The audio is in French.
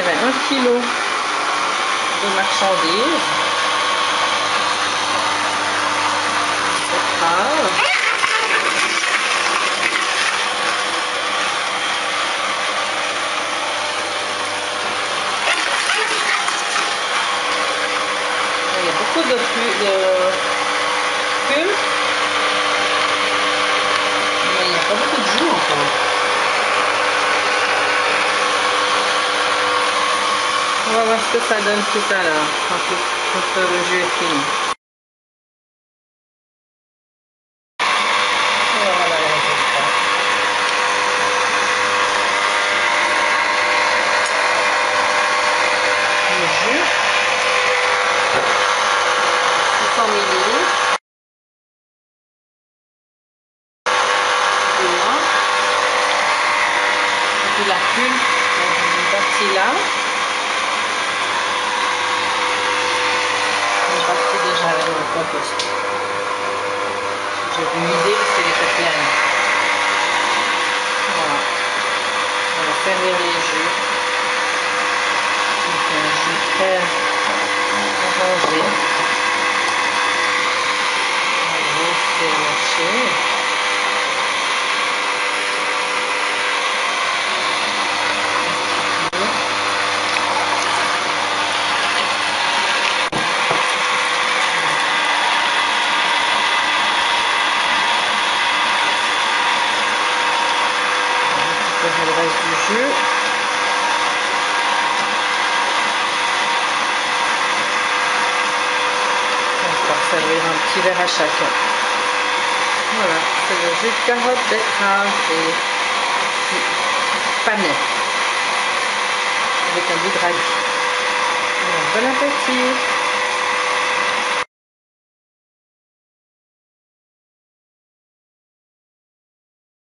un kilo de marchandises. Il y a beaucoup de, de fume, mais il n'y a pas beaucoup de jus encore. On va voir ce que ça donne tout à l'heure quand, le jus est fini. la pulpe, une partie là. Une partie déjà avec le compost. J'ai une idée qu'elle était pleine. Voilà. On va faire les jus. Donc un jus très orangé. On va faire marcher. Le reste du jus. On va servir un petit verre à chacun. Voilà, c'est le jus de carotte, betterave et panais avec un goût de bon appétit